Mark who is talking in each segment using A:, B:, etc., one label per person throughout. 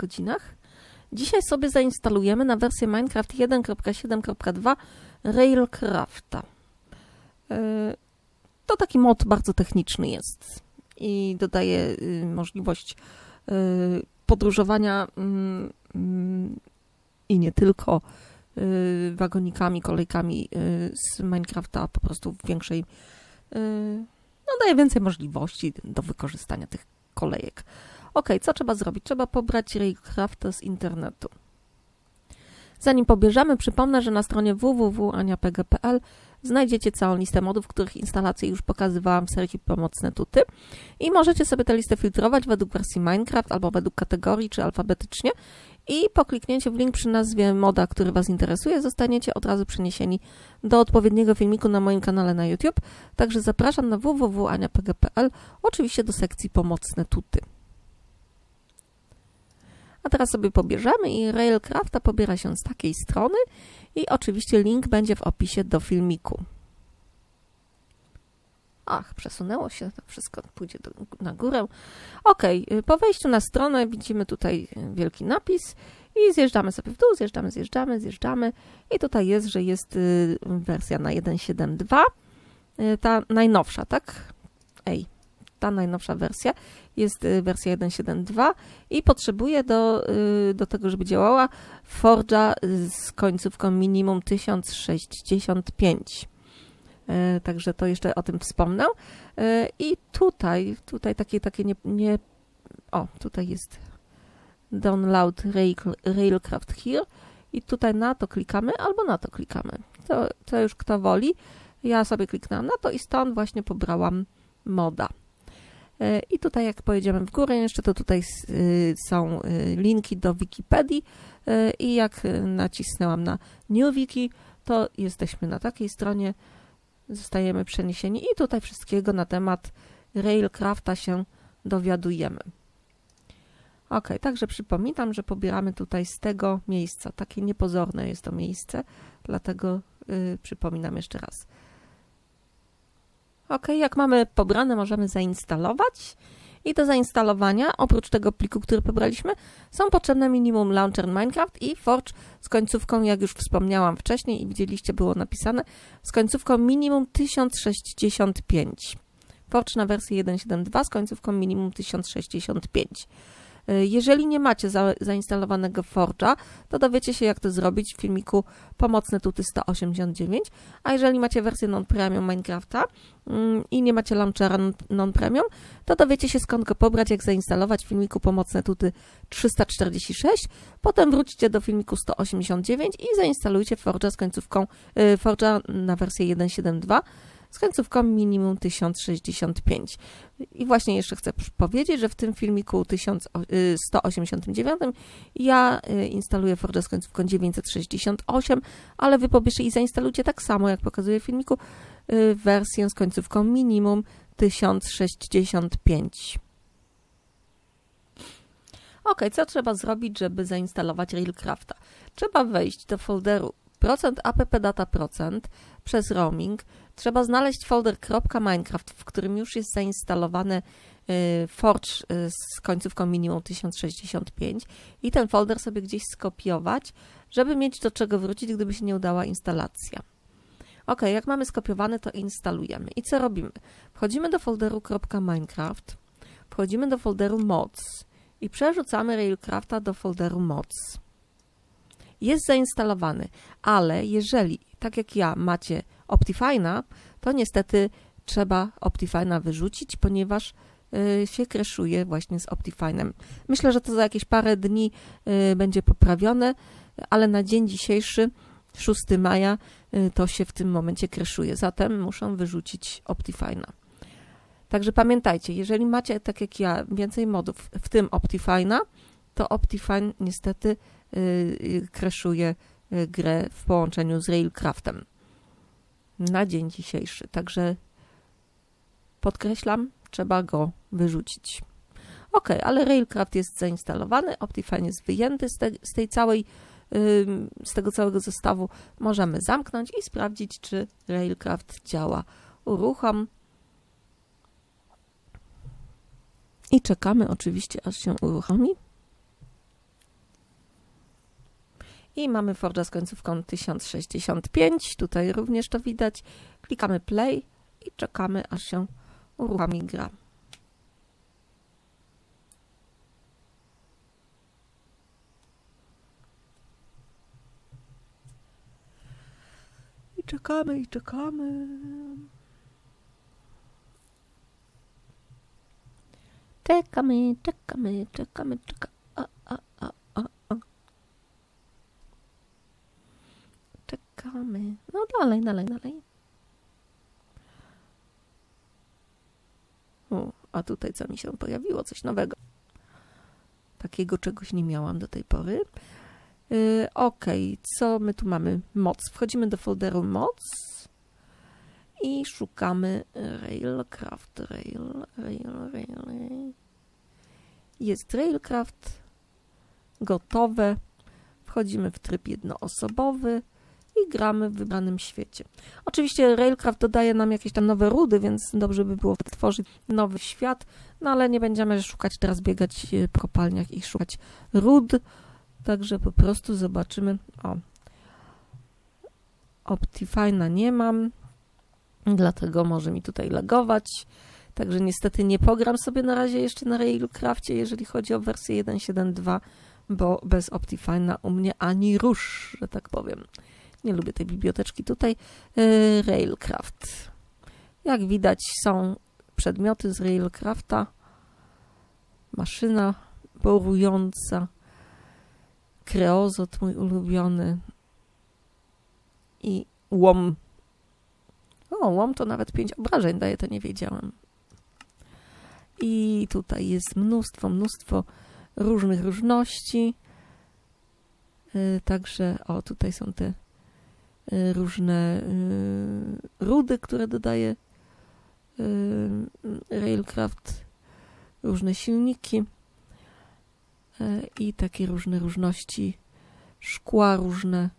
A: godzinach. Dzisiaj sobie zainstalujemy na wersję Minecraft 1.7.2 Railcrafta. E, to taki mod bardzo techniczny jest i dodaje y, możliwość y, podróżowania mm, mm, i nie tylko y, wagonikami, kolejkami z Minecrafta po prostu w większej no daje więcej możliwości do wykorzystania tych kolejek. Ok, co trzeba zrobić? Trzeba pobrać Raycrafta z internetu. Zanim pobierzemy, przypomnę, że na stronie www.aniapg.pl znajdziecie całą listę modów, których instalację już pokazywałam w serii Pomocne Tuty i możecie sobie tę listę filtrować według wersji Minecraft albo według kategorii czy alfabetycznie i po kliknięciu w link przy nazwie moda, który Was interesuje, zostaniecie od razu przeniesieni do odpowiedniego filmiku na moim kanale na YouTube. Także zapraszam na www.aniapg.pl, oczywiście do sekcji Pomocne Tuty. A teraz sobie pobierzemy i Railcrafta pobiera się z takiej strony i oczywiście link będzie w opisie do filmiku. Ach, przesunęło się, to wszystko pójdzie do, na górę. Ok, po wejściu na stronę widzimy tutaj wielki napis i zjeżdżamy sobie w dół, zjeżdżamy, zjeżdżamy, zjeżdżamy i tutaj jest, że jest y, wersja na 1.7.2, y, ta najnowsza, tak? Ej, ta najnowsza wersja jest y, wersja 1.7.2 i potrzebuje do, do tego, żeby działała Forge'a z końcówką minimum 1065. E, także to jeszcze o tym wspomnę. E, I tutaj, tutaj takie, takie nie, nie o, tutaj jest download Rail, Railcraft here i tutaj na to klikamy albo na to klikamy. To, to już kto woli. Ja sobie kliknęłam na to i stąd właśnie pobrałam moda. E, I tutaj jak pojedziemy w górę jeszcze, to tutaj są linki do Wikipedii i jak nacisnęłam na New Wiki, to jesteśmy na takiej stronie, zostajemy przeniesieni i tutaj wszystkiego na temat Railcrafta się dowiadujemy. Ok, także przypominam, że pobieramy tutaj z tego miejsca. Takie niepozorne jest to miejsce, dlatego przypominam jeszcze raz. Ok, jak mamy pobrane, możemy zainstalować. I do zainstalowania, oprócz tego pliku, który pobraliśmy, są potrzebne minimum Launcher Minecraft i Forge z końcówką, jak już wspomniałam wcześniej i widzieliście, było napisane, z końcówką minimum 1065. Forge na wersję 1.7.2 z końcówką minimum 1065. E, jeżeli nie macie za, zainstalowanego Forge'a, to dowiecie się, jak to zrobić w filmiku Pomocne Tuty 189, a jeżeli macie wersję non-premium Minecrafta mm, i nie macie launchera non-premium, to dowiecie się, skąd go pobrać, jak zainstalować w filmiku Pomocne Tuty 346, potem wróćcie do filmiku 189 i zainstalujcie Forge'a z końcówką, y, Forge'a na wersję 1.7.2, z końcówką minimum 1065. I właśnie jeszcze chcę powiedzieć, że w tym filmiku 1189 y, ja y, instaluję Forge z końcówką 968, ale wy pobierzcie i zainstalujcie tak samo, jak pokazuję w filmiku, y, wersję z końcówką minimum 1065. Ok, co trzeba zrobić, żeby zainstalować Railcrafta? Trzeba wejść do folderu procent %app przez roaming, trzeba znaleźć folder .minecraft, w którym już jest zainstalowany y, Forge y, z końcówką minimum 1065 i ten folder sobie gdzieś skopiować, żeby mieć do czego wrócić, gdyby się nie udała instalacja. Ok, jak mamy skopiowany, to instalujemy. I co robimy? Wchodzimy do folderu .minecraft, wchodzimy do folderu mods i przerzucamy Railcrafta do folderu mods. Jest zainstalowany, ale jeżeli, tak jak ja, macie Optifine'a, to niestety trzeba Optifine'a wyrzucić, ponieważ y, się kreszuje właśnie z Optifine'em. Myślę, że to za jakieś parę dni y, będzie poprawione, ale na dzień dzisiejszy, 6 maja, y, to się w tym momencie kreszuje. Zatem muszę wyrzucić Optifine'a. Także pamiętajcie, jeżeli macie, tak jak ja, więcej modów, w tym Optifine'a, to Optifine niestety kreszuje grę w połączeniu z Railcraftem na dzień dzisiejszy. Także podkreślam, trzeba go wyrzucić. Ok, ale Railcraft jest zainstalowany, Optifine jest wyjęty z, te, z tej całej z tego całego zestawu możemy zamknąć i sprawdzić, czy Railcraft działa. Uruchom. I czekamy oczywiście, aż się uruchomi. I mamy Forge'a z końcówką 1065, tutaj również to widać. Klikamy play i czekamy aż się uruchomi gra. I czekamy, i czekamy. Czekamy, czekamy, czekamy, czekamy. A, a, a, a, a. Czekamy. No dalej, dalej, dalej. O, a tutaj co mi się pojawiło? Coś nowego. Takiego czegoś nie miałam do tej pory. Yy, ok, co my tu mamy? Moc. Wchodzimy do folderu moc i szukamy Railcraft. Rail, rail, rail, rail. Jest Railcraft. Gotowe. Wchodzimy w tryb jednoosobowy gramy w wybranym świecie. Oczywiście Railcraft dodaje nam jakieś tam nowe rudy, więc dobrze by było tworzyć nowy świat, no ale nie będziemy szukać teraz biegać po kopalniach i szukać rud, także po prostu zobaczymy. O, Optifine'a nie mam, dlatego może mi tutaj lagować. Także niestety nie pogram sobie na razie jeszcze na Railcraftie, jeżeli chodzi o wersję 1.7.2, bo bez Optifine'a u mnie ani rusz, że tak powiem. Nie lubię tej biblioteczki tutaj. Yy, Railcraft. Jak widać są przedmioty z Railcrafta. Maszyna borująca. Kreozot mój ulubiony. I łom. O, łom to nawet pięć obrażeń daje, to nie wiedziałam. I tutaj jest mnóstwo, mnóstwo różnych różności. Yy, także, o, tutaj są te różne yy, rudy, które dodaje Railcraft, różne silniki i takie różne różności szkła różne.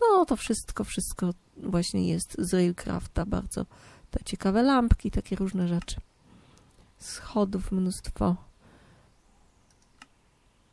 A: No, to wszystko, wszystko właśnie jest z Railcrafta. Bardzo te ciekawe lampki, takie różne rzeczy schodów mnóstwo.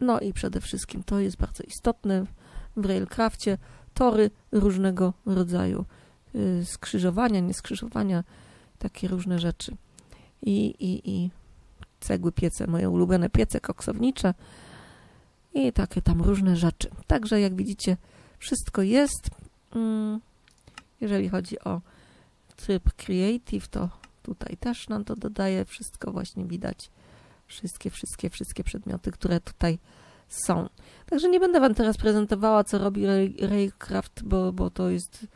A: No i przede wszystkim to jest bardzo istotne w Railcrafcie, tory różnego rodzaju, y, skrzyżowania, nieskrzyżowania, takie różne rzeczy. I, i, i cegły piece, moje ulubione piece koksownicze i takie tam różne rzeczy. Także jak widzicie, wszystko jest. Mm, jeżeli chodzi o tryb Creative, to Tutaj też nam to dodaje, wszystko właśnie widać. Wszystkie, wszystkie, wszystkie przedmioty, które tutaj są. Także nie będę Wam teraz prezentowała, co robi Raycraft, bo, bo to jest...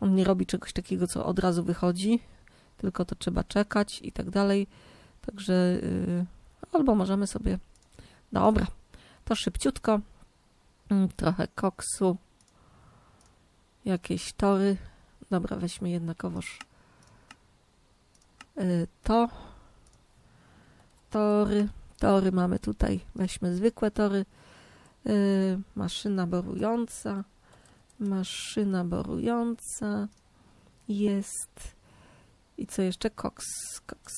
A: On nie robi czegoś takiego, co od razu wychodzi, tylko to trzeba czekać i tak dalej. Także yy, albo możemy sobie... Dobra, to szybciutko. Mm, trochę koksu. Jakieś tory. Dobra, weźmy jednakowoż Y, to tory, tory mamy tutaj, weźmy zwykłe tory, y, maszyna borująca, maszyna borująca jest i co jeszcze? Koks, koks,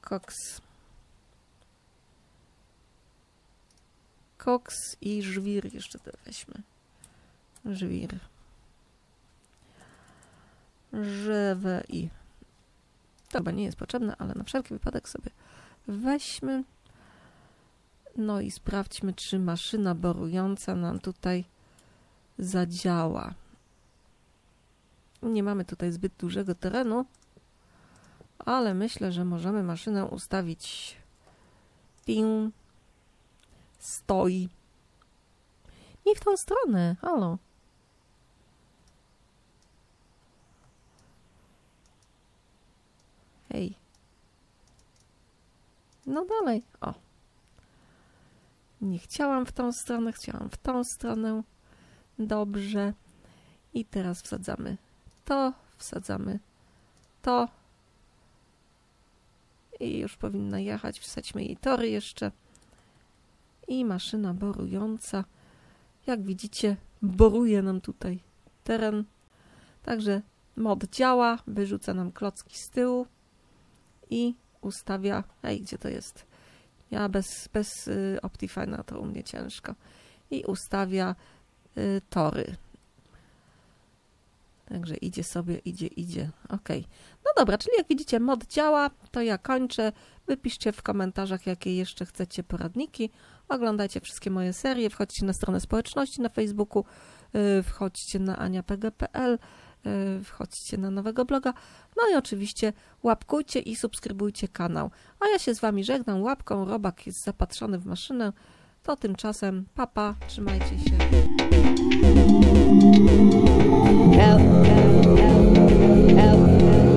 A: koks. Koks i żwir jeszcze to weźmy. Żwir. Żewę i to chyba nie jest potrzebne, ale na wszelki wypadek sobie weźmy. No i sprawdźmy, czy maszyna borująca nam tutaj zadziała. Nie mamy tutaj zbyt dużego terenu, ale myślę, że możemy maszynę ustawić. Ping. Stoi. Nie w tą stronę, halo. No dalej. O. Nie chciałam w tą stronę, chciałam w tą stronę. Dobrze. I teraz wsadzamy to, wsadzamy to. I już powinna jechać. Wsadźmy jej tory jeszcze. I maszyna borująca. Jak widzicie, boruje nam tutaj teren. Także mod działa, wyrzuca nam klocki z tyłu i ustawia, ej, gdzie to jest? Ja bez, bez y, Optifine'a to u mnie ciężko. I ustawia y, tory. Także idzie sobie, idzie, idzie. Ok. No dobra, czyli jak widzicie, mod działa, to ja kończę. Wypiszcie w komentarzach, jakie jeszcze chcecie poradniki. Oglądajcie wszystkie moje serie, wchodźcie na stronę społeczności na Facebooku, y, wchodźcie na aniapg.pl, wchodźcie na nowego bloga. No i oczywiście łapkujcie i subskrybujcie kanał. A ja się z Wami żegnam łapką. Robak jest zapatrzony w maszynę. To tymczasem papa, trzymajcie się.
B: Help, help, help.